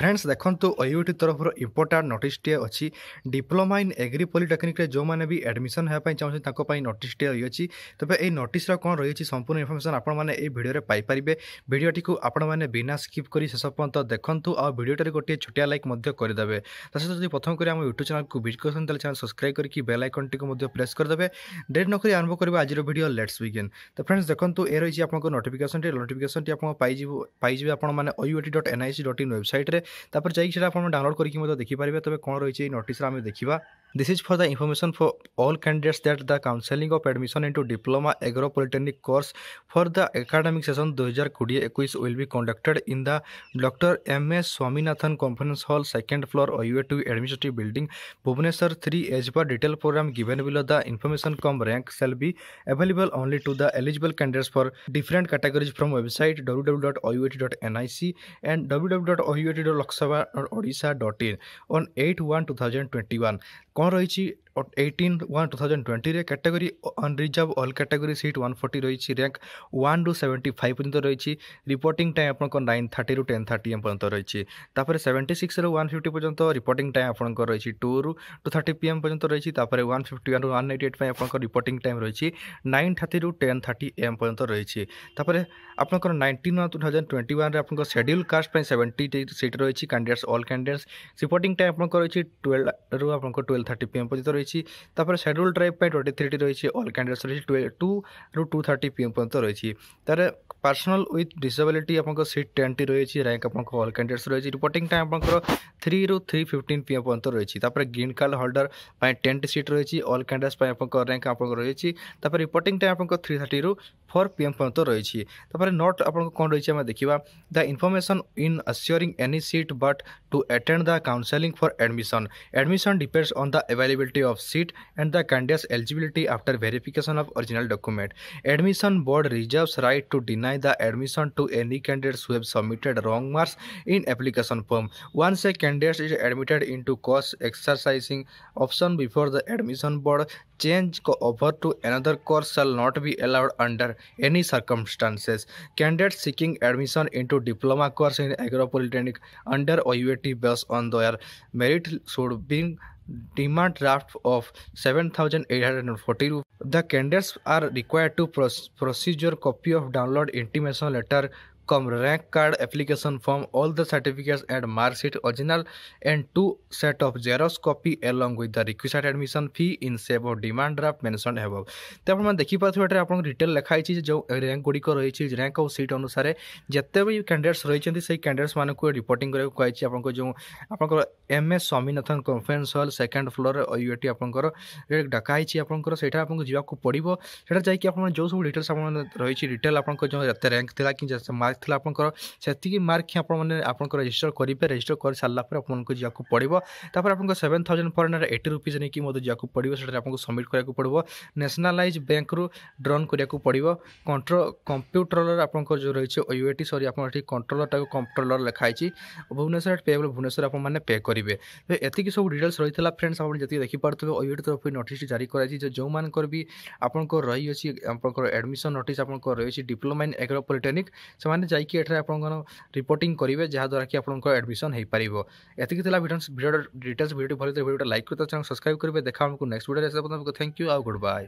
Friends দেখন্তু ওইটি তরফর important নোটিসটিয়ে অছি diploma in agri পলিটেকনিক্রে যে বি আডমিশন হওয়া চাহুছেন তাঁর নোটিসটিয়ে রয়েছে তবে এই নোটিসর কম রয়েছে সম্পূর্ণ ইনফরমেশন আপনার এই ভিডিওরে পাইপারে ভিডিওটি আপনার বিনা স্কিপ করে শেষ পর্যন্ত দেখুন আিডিওটার গোটিয়ে ছোটিয়া লাইক করেদেবে তা সহ যদি প্রথম করে আমার ইউট্যুব চ্যানেলকে ভিজিট করছেন তাহলে চ্যানেল সবসক্রাইব করি বেল আইকনটিকে প্রেস করেদেবে ডেট নকরি আরম্ভ করবে আজির ভিডিও লেটস বিগিন তো ফ্রেন্ডস দেখুন এ রয়েছে আপনার নোটিফিকেসনটি নোটিফিকেসনটি আপনার পাইযে আপনার ওইওটি ডট এনআইসি ডট ইন ওয়েবসাইট্রে ତାପରେ ଯାଇକି ସେଇଟା ଆପଣ ଡାଉନଲୋଡ଼ କରିକି ମଧ୍ୟ ଦେଖିପାରିବେ ତେବେ କ'ଣ ରହିଛି ଏଇ ନୋଟିସ୍ରେ ଆମେ ଦେଖିବା This is for the information for all candidates that the counseling of admission into diploma agro polytechnic course for the academic session 2021 21 will be conducted in the Dr. M. S. Swaminathan Conference Hall, second floor, OUA2 Administrative Building, Bhubaneswar 3 as per detail program given below. The information cum rank shall be available only to the eligible candidates for different categories from website www.oua2.nic and www.oua2.loksava.odisha.in on 8-1-2021. この一 eighteen one two thousand টোয়েন্টিরে category unreserved all category seat one forty রয়েছে rank one two seventy five পর্যন্ত রয়েছে reporting time আপনার nine thirty রু ten thirty AM পর্যন্ত রয়েছে তাপরে seventy সিক্সরু one fifty পর্যন্ত রিপোর্টিং টাইম আপনার রয়েছে টু রু টু থার্টি পি এম পর্যন্ত রয়েছে তাপরে one fifty one one ninety eight পাই আপনার রিপোর্টিং টাইম রয়েছে নাইন থার্টি রু টেন থার্টি এম পর্যন্ত রয়েছে তাপরে আপনার nineteen one two thousand twenty ওয়ানরে আপনার সেড্ୟୁଲ୍ କାଷ୍ଟ ପାଇଁ ସେଭେଣ୍ଟି ସିଟ୍ ରହିଛି candidates all candidates reporting time ଆପଣଙ୍କର ରହିଛି ଟୁଏଲ୍ଭରୁ ଆପଣଙ୍କ ଟୁଏଲ୍ଭ ଥାର୍ଟି ପି ଏମ୍ ପର୍ଯ୍ୟନ୍ତ ରହିଛି রয়েছে তারপরে স্যাডুল ট্রাইব পাই টোয়েন্টি থ্রিটি রয়েছে অল ক্যান্ডিডেটস রয়েছে টু টু থার্টি পিএম পর্যন্ত রয়েছে তাহলে পার্সোনাল উইথ ডিসেবিলিটি আপনার সিট টেনটি রয়েছে র্যাঙ্ক আপনার অল ক্যান্ডিডেটস রয়েছে রিপোর্টিং টাইম আপনার থ্রি রু থ্রি ফিফটিন পিএম পর্যন্ত রয়েছে তাপরে green card holder twenty seat রয়েছে অল ক্যান্ডিডেটস আপনার র্যাঙ্ক আপনার রয়েছে তাপরে রিপোর্টিং টাইম আপনার থ্রি থার্টি রু ফোর পিএম পর্যন্ত রয়েছে তাপরে নট আপনার কম রয়েছে আমি দেখা the information in assuring any seat but to attend the counselling for admission admission depends on the availability of seat and the candidates eligibility after verification of original document admission board reserves right to deny deny the admission to any candidates who have submitted wrong marks in application form. Once a candidate is admitted into course exercising option before the admission board, change over to another course shall not be allowed under any circumstances. Candidates seeking admission into diploma course in Agro Polytechnic under OUAT based on their merit should be demand draft of 7840 rupees. The candidates are required to procedure copy of download intimation letter cum rank card application form all the certificates and marksheet original and two set of xerox copy along with the requisite admission fee in save of demand draft mention have तो आप देखिपारे एटे आप detail लिखाई जो rank गुड़िक रही है rank और seat अनुसार जिते भी कैंडिडेट्स रही से कैंडिडेट्स मान रिपोर्ट कराई आपको जो आप M S Swaminathan conference hall second floor UAT आपंकर डाकाई आपंकर सेठा आपको जावाक पड़ो सेटा जो सब डिटेल्स आप रही डिटेल आपको जो रैंक थी कि मार्क ଥିଲା ଆପଣଙ୍କର ସେତିକି ମାର୍କ ହିଁ ଆପଣମାନେ ଆପଣଙ୍କ ରେଜିଷ୍ଟର କରିବେ ରେଜିଷ୍ଟର କରିସାରିଲା ପରେ ଆପଣଙ୍କୁ ଯିବାକୁ ପଡ଼ିବ ତାପରେ ଆପଣଙ୍କ seven thousand four hundred eighty rupees ନେଇକି ମଧ୍ୟ ଯିବାକୁ ପଡ଼ିବ ସେଠାରେ ଆପଣଙ୍କୁ ସବମିଟ୍ କରିବାକୁ ପଡ଼ିବ ନ୍ୟାସନାଲାଇଜ୍ ବ୍ୟାଙ୍କରୁ ଡ୍ରନ୍ କରିବାକୁ ପଡ଼ିବ କଣ୍ଟ୍ରୋ କମ୍ପ୍ୟୁଟରର ଆପଣଙ୍କର ଯେଉଁ ରହିଛି ୟୁଏଟି ସରି ଆପଣ ଏଠି କଣ୍ଟ୍ରୋଲରଟାକୁ କମ୍ପ୍ୟୁଟରର ଲେଖା ହେଇଛି ଭୁବନେଶ୍ୱର ପେ ବୋଲେ ଭୁବନେଶ୍ୱର ଆପଣମାନେ ପେ କରିବେ ତ ଏତିକି ସବୁ ଡିଟେଲ୍ସ ରହିଥିଲା ଫ୍ରେଣ୍ଡସ୍ ଆପଣ ଯେତିକି ଦେଖିପାରୁଥିବେ ୟୁଏଟି ତରଫରୁ ନୋଟିସ୍ ଜାରି କରାଯାଇଛି ଯେ ଯେଉଁମାନଙ୍କର ବି ଆପଣଙ୍କର ରହିଅଛି ଆପଣଙ୍କର ଆଡ଼ମିସନ୍ ନୋଟିସ୍ ଆପଣଙ୍କର ରହିଛି ଡିପ୍ଲୋମା ଇନ୍ ଏଗ୍ରୋ ପଲିଟେକ୍ନିକ୍ ସେମାନେ ଯାଇକି ଏଠାରେ ଆପଣଙ୍କର ରିପୋର୍ଟିଂ କରିବେ ଯାହାଦ୍ୱାରା କି ଆପଣଙ୍କ ଆଡ଼ମିସନ୍ ହେଇପାରିବ ଏତିକି ଥିଲା ଭିଡ଼ିଓ ଭିଡ଼ିଓ ଡିଟେଲ୍ସ ଭିଡ଼ିଓ ଭଲ ଭିଡ଼ିଓଟା ଲାଇକ୍ କରିଦେବେ ଚ୍ୟାନେଲ୍ ସବସ୍କ୍ରାଇବ୍ କରିବେ ଦେଖା ଆମକୁ ନେକ୍ସଟ ଭିଡ଼ିଓରେ ଥ୍ୟାଙ୍କ ୟୁ ଆଉ ଗୁଡ଼ ବାଏ